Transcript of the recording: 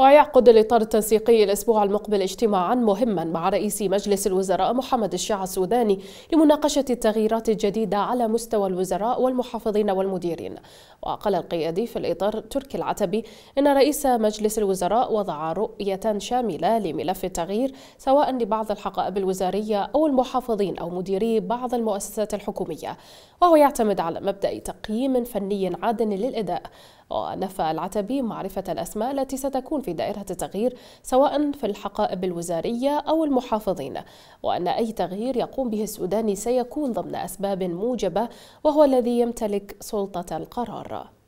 ويعقد الإطار التنسيقي الأسبوع المقبل اجتماعا مهما مع رئيس مجلس الوزراء محمد الشيع السوداني لمناقشة التغييرات الجديدة على مستوى الوزراء والمحافظين والمديرين. وقال القيادي في الإطار تركي العتبي إن رئيس مجلس الوزراء وضع رؤية شاملة لملف التغيير سواء لبعض الحقائب الوزارية أو المحافظين أو مديري بعض المؤسسات الحكومية. وهو يعتمد على مبدأ تقييم فني عادل للأداء. ونفى العتبي معرفة الأسماء التي ستكون في دائرة التغيير سواء في الحقائب الوزارية أو المحافظين وأن أي تغيير يقوم به السوداني سيكون ضمن أسباب موجبة وهو الذي يمتلك سلطة القرار.